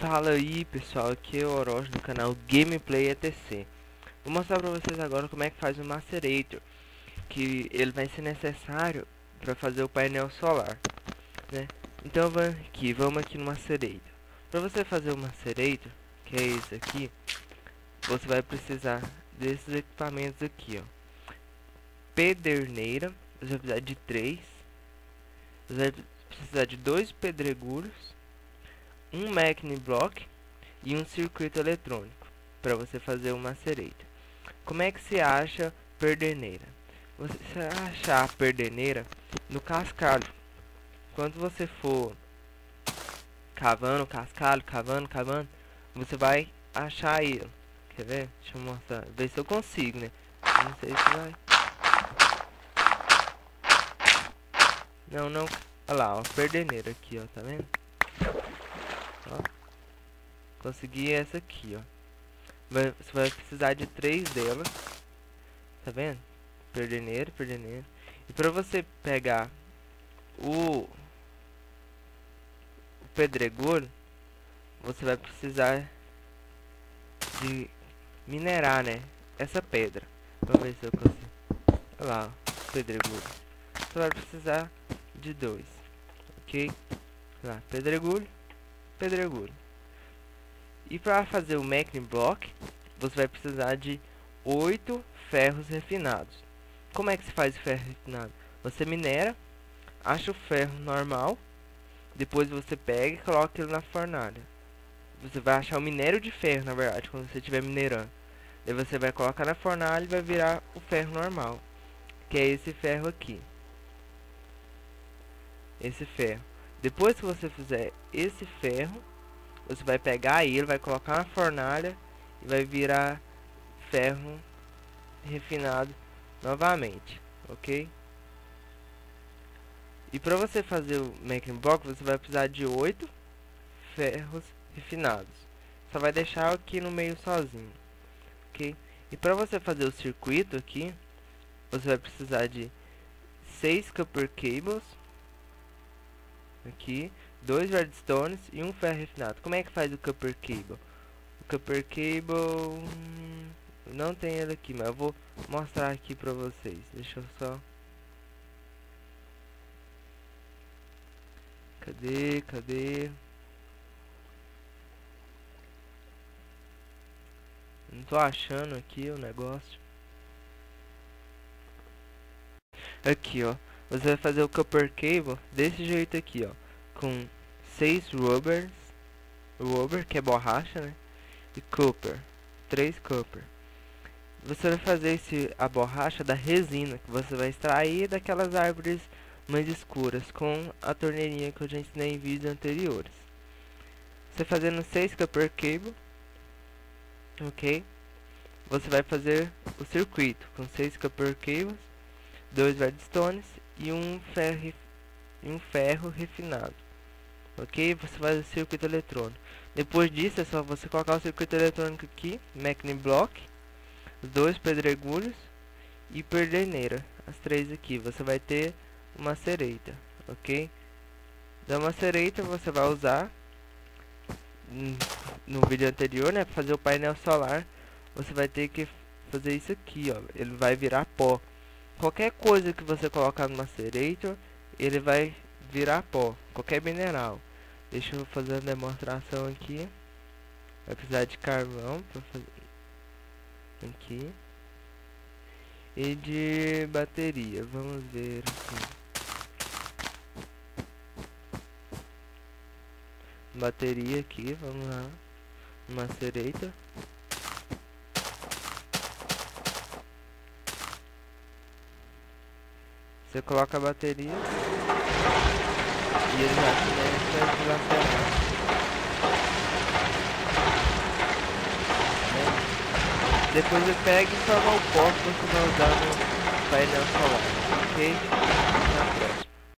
Fala aí pessoal, aqui é o Orochi do canal Gameplay ETC Vou mostrar pra vocês agora como é que faz o Macerator Que ele vai ser necessário para fazer o painel solar né? Então vamos aqui, vamos aqui no Macerator. Para você fazer o Macerator, que é esse aqui Você vai precisar desses equipamentos aqui ó. Pederneira, você vai precisar de três. Você vai precisar de dois pedregulhos um Macne Block e um circuito eletrônico para você fazer uma cereita. Como é que se acha perdeneira? Você achar a perdeneira no cascalho. Quando você for cavando cascalho, cavando, cavando, você vai achar ele. Quer ver? Deixa eu mostrar. Ver se eu consigo, né? Não sei se vai. Não, não. Olha lá, ó. Perdeneira aqui, ó. Tá vendo? Ó. Consegui essa aqui, ó. Você vai precisar de três delas. Tá vendo? Perdeneiro, perdeneiro. E pra você pegar o, o pedregulho, você vai precisar de minerar, né? Essa pedra. Vamos ver se eu consigo. Olha lá, ó, pedregulho. Você vai precisar de dois. Ok? Olha lá, pedregulho pedregulho. E para fazer o Macne Block, você vai precisar de 8 ferros refinados. Como é que se faz o ferro refinado? Você minera, acha o ferro normal, depois você pega e coloca ele na fornalha. Você vai achar o minério de ferro, na verdade, quando você estiver minerando. Daí você vai colocar na fornalha e vai virar o ferro normal, que é esse ferro aqui. Esse ferro. Depois que você fizer esse ferro, você vai pegar ele, vai colocar na fornalha e vai virar ferro refinado novamente, ok? E para você fazer o making block, você vai precisar de 8 ferros refinados. Só vai deixar aqui no meio sozinho, ok? E para você fazer o circuito aqui, você vai precisar de 6 copper cables aqui, dois redstones e um ferro refinado. Como é que faz o copper cable? O copper cable hum, não tem ele aqui, mas eu vou mostrar aqui pra vocês. Deixa eu só Cadê? Cadê? Não tô achando aqui o negócio. Aqui, ó. Você vai fazer o copper cable desse jeito aqui, ó. Com seis rubbers. Rubber, que é borracha, né? E copper. Três copper. Você vai fazer esse, a borracha da resina que você vai extrair daquelas árvores mais escuras com a torneirinha que eu já ensinei em vídeos anteriores. Você fazendo seis copper cable, ok? Você vai fazer o circuito com seis copper cables, dois redstones e um ferro, e um ferro refinado. Ok? Você faz o circuito eletrônico. Depois disso é só você colocar o circuito eletrônico aqui, Macne Block, dois pedregulhos e perdeneira, as três aqui. Você vai ter uma cereita, ok? Da macereita você vai usar no vídeo anterior, né, para fazer o painel solar, você vai ter que fazer isso aqui, ó. Ele vai virar pó qualquer coisa que você colocar no Macerator, ele vai virar pó, qualquer mineral. Deixa eu fazer a demonstração aqui. Vai precisar de carvão para fazer aqui. E de bateria, vamos ver aqui. Bateria aqui, vamos lá. Macerator. Você coloca a bateria e ele já começa a desacelerar. Depois ele pega e forma o pó que você vai usar no painel solar, ok?